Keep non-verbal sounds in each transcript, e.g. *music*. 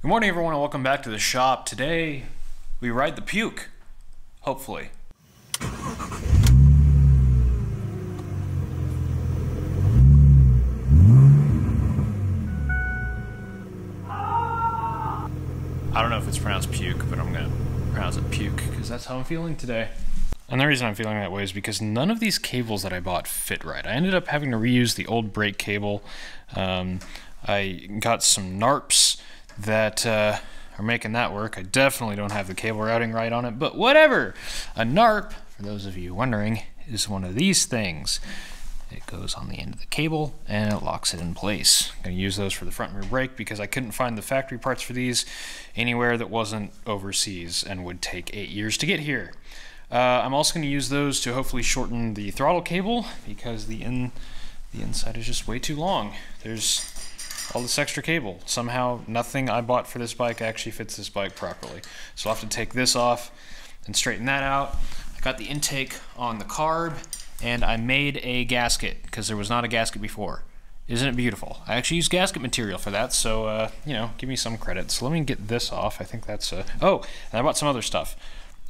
Good morning, everyone, and welcome back to the shop. Today, we ride the puke. Hopefully. I don't know if it's pronounced puke, but I'm gonna pronounce it puke because that's how I'm feeling today. And the reason I'm feeling that way is because none of these cables that I bought fit right. I ended up having to reuse the old brake cable. Um, I got some NARPs that uh, are making that work. I definitely don't have the cable routing right on it, but whatever. A NARP, for those of you wondering, is one of these things. It goes on the end of the cable and it locks it in place. I'm going to use those for the front rear brake because I couldn't find the factory parts for these anywhere that wasn't overseas and would take eight years to get here. Uh, I'm also going to use those to hopefully shorten the throttle cable because the in the inside is just way too long. There's all this extra cable. Somehow nothing I bought for this bike actually fits this bike properly. So I'll have to take this off and straighten that out. I got the intake on the carb and I made a gasket because there was not a gasket before. Isn't it beautiful? I actually used gasket material for that, so, uh, you know, give me some credit. So let me get this off. I think that's a... Oh, and I bought some other stuff.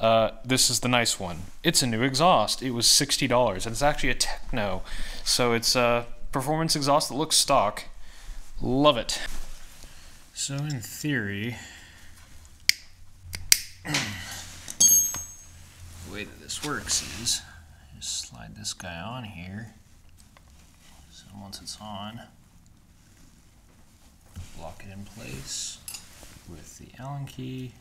Uh, this is the nice one. It's a new exhaust. It was $60, and it's actually a Tecno. So it's a performance exhaust that looks stock. Love it. So in theory, the way that this works is just slide this guy on here. So once it's on, lock it in place with the Allen key.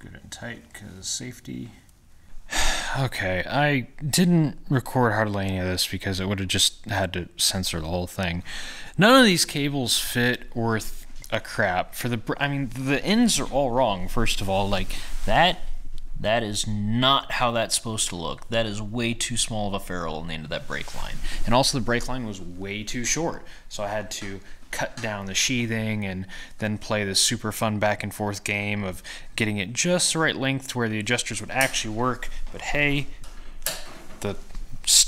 Good and tight because safety. Okay, I didn't record hardly any of this because it would have just had to censor the whole thing. None of these cables fit worth a crap. For the, I mean, the ends are all wrong. First of all, like that, that is not how that's supposed to look. That is way too small of a ferrule on the end of that brake line, and also the brake line was way too short. So I had to cut down the sheathing and then play this super fun back and forth game of getting it just the right length to where the adjusters would actually work. But hey, the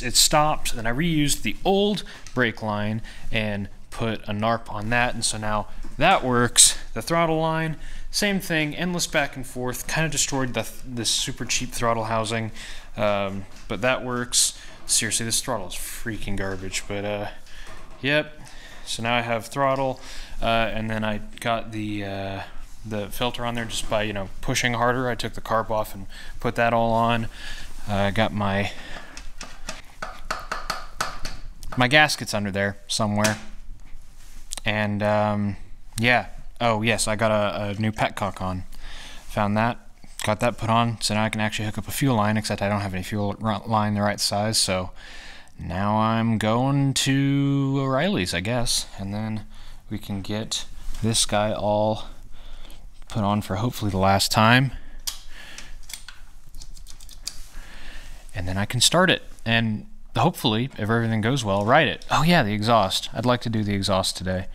it stopped. Then I reused the old brake line and put a NARP on that, and so now that works. The throttle line, same thing, endless back and forth. Kind of destroyed the this super cheap throttle housing, um, but that works. Seriously, this throttle is freaking garbage. But uh, yep, so now I have throttle, uh, and then I got the uh, the filter on there just by you know pushing harder. I took the carb off and put that all on. Uh, I got my my gaskets under there somewhere, and um, yeah. Oh yes, I got a, a new petcock on. Found that, got that put on, so now I can actually hook up a fuel line. Except I don't have any fuel line the right size, so now I'm going to O'Reilly's, I guess, and then we can get this guy all put on for hopefully the last time. And then I can start it, and hopefully, if everything goes well, ride it. Oh yeah, the exhaust. I'd like to do the exhaust today,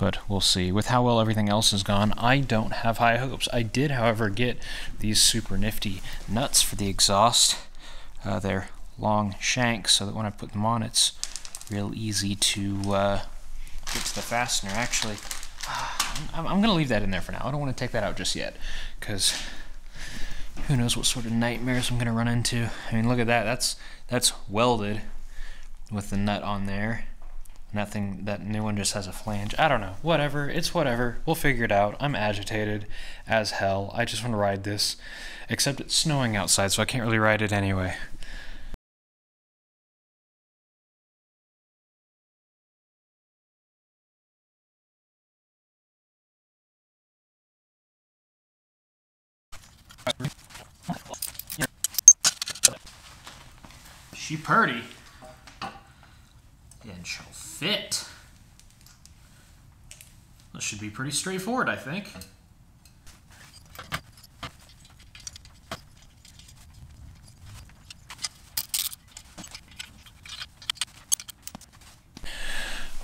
but we'll see. With how well everything else has gone, I don't have high hopes. I did, however, get these super nifty nuts for the exhaust. Uh, they're long shanks so that when I put them on it's real easy to uh, get to the fastener. Actually, *sighs* I'm, I'm going to leave that in there for now. I don't want to take that out just yet because who knows what sort of nightmares I'm going to run into. I mean, look at that. That's that's welded with the nut on there. Nothing, that new one just has a flange. I don't know. Whatever. It's whatever. We'll figure it out. I'm agitated as hell. I just want to ride this. Except it's snowing outside, so I can't really ride it anyway. She purty. And she'll fit. This should be pretty straightforward, I think.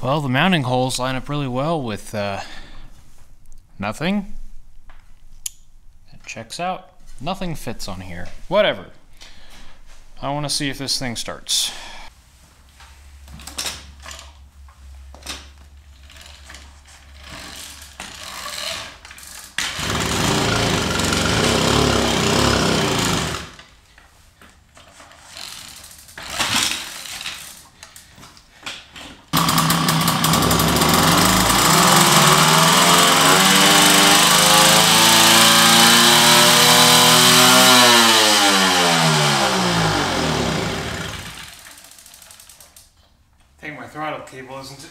Well, the mounting holes line up really well with uh, nothing. That checks out. Nothing fits on here. Whatever. I want to see if this thing starts.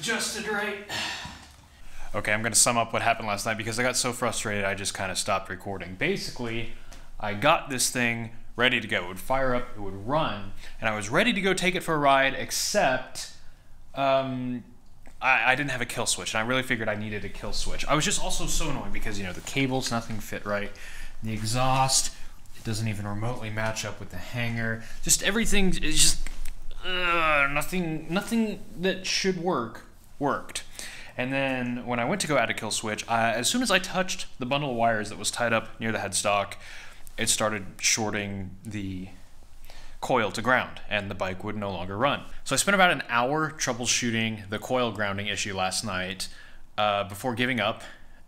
Rested right. *sighs* Okay, I'm gonna sum up what happened last night because I got so frustrated I just kind of stopped recording. Basically, I got this thing ready to go. It would fire up, it would run, and I was ready to go take it for a ride, except um, I, I, didn't have a kill switch, and I really figured I needed a kill switch. I was just also so annoyed because, you know, the cables, nothing fit right. The exhaust, it doesn't even remotely match up with the hanger. Just everything is just, uh, nothing, nothing that should work worked. And then when I went to go add a kill switch, I, as soon as I touched the bundle of wires that was tied up near the headstock, it started shorting the coil to ground and the bike would no longer run. So I spent about an hour troubleshooting the coil grounding issue last night uh, before giving up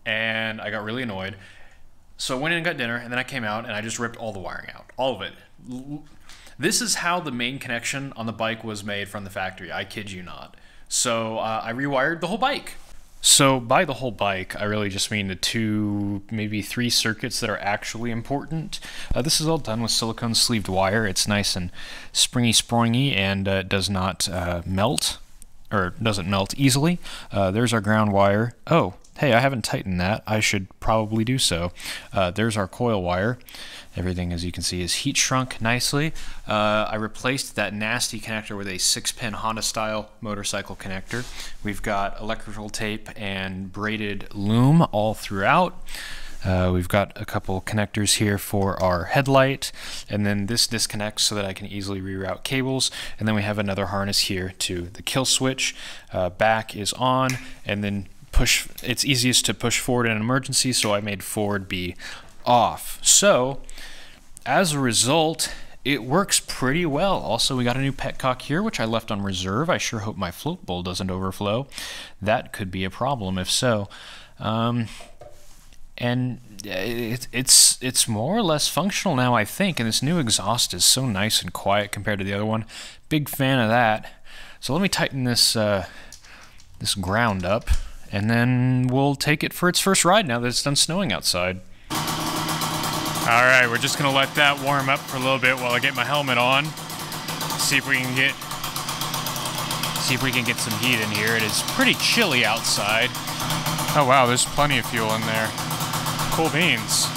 and I got really annoyed. So I went in and got dinner and then I came out and I just ripped all the wiring out, all of it. This is how the main connection on the bike was made from the factory, I kid you not. So uh, I rewired the whole bike. So by the whole bike, I really just mean the two, maybe three circuits that are actually important. Uh, this is all done with silicone sleeved wire. It's nice and springy springy and uh, does not uh, melt or doesn't melt easily. Uh, there's our ground wire. Oh, hey, I haven't tightened that. I should probably do so. Uh, there's our coil wire. Everything, as you can see, is heat shrunk nicely. Uh, I replaced that nasty connector with a 6-pin Honda-style motorcycle connector. We've got electrical tape and braided loom all throughout. Uh, we've got a couple connectors here for our headlight, and then this disconnects so that I can easily reroute cables. And then we have another harness here to the kill switch. Uh, back is on, and then push. It's easiest to push forward in an emergency, so I made forward be off. So as a result, it works pretty well. Also, we got a new petcock here, which I left on reserve. I sure hope my float bowl doesn't overflow. That could be a problem if so. Um, and it, it's it's more or less functional now, I think. And this new exhaust is so nice and quiet compared to the other one. Big fan of that. So let me tighten this uh, this ground up, and then we'll take it for its first ride now that it's done snowing outside. All right, we're just gonna let that warm up for a little bit while I get my helmet on. See if we can get see if we can get some heat in here. It is pretty chilly outside. Oh wow, there's plenty of fuel in there. Cool beans.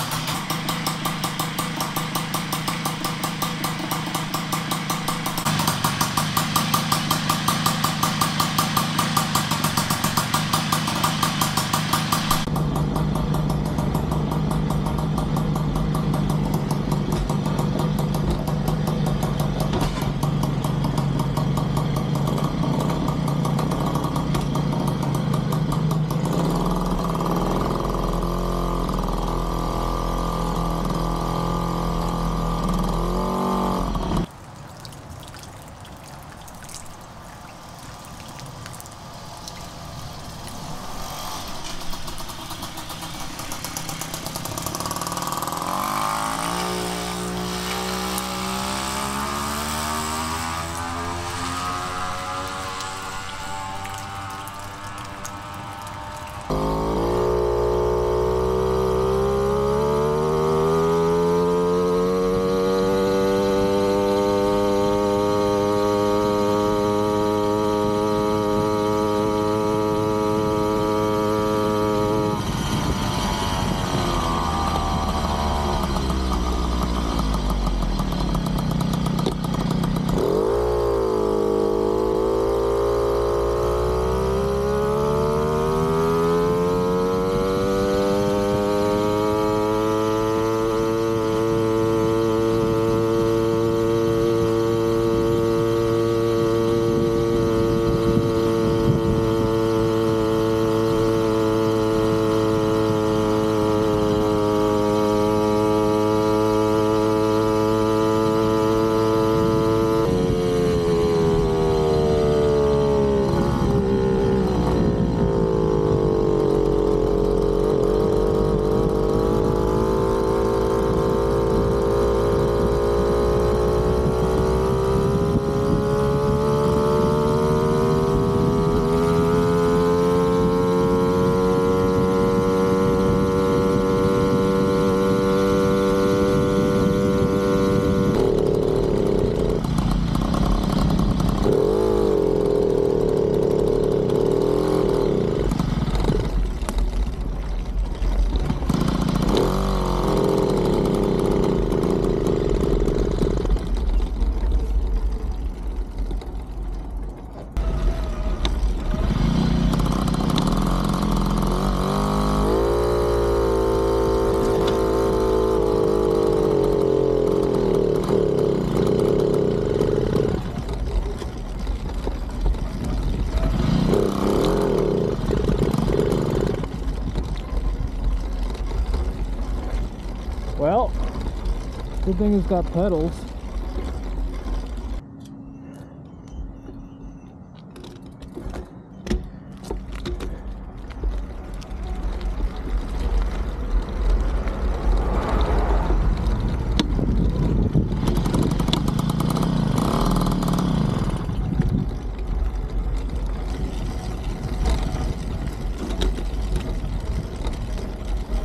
Thing it's got pedals.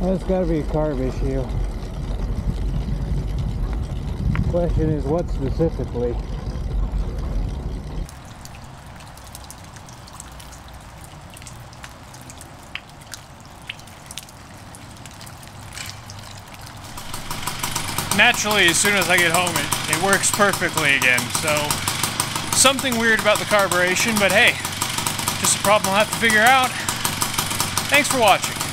That's got to be a carb issue. Question is, what specifically? Naturally, as soon as I get home, it, it works perfectly again. So, something weird about the carburation, but hey, just a problem I'll have to figure out. Thanks for watching.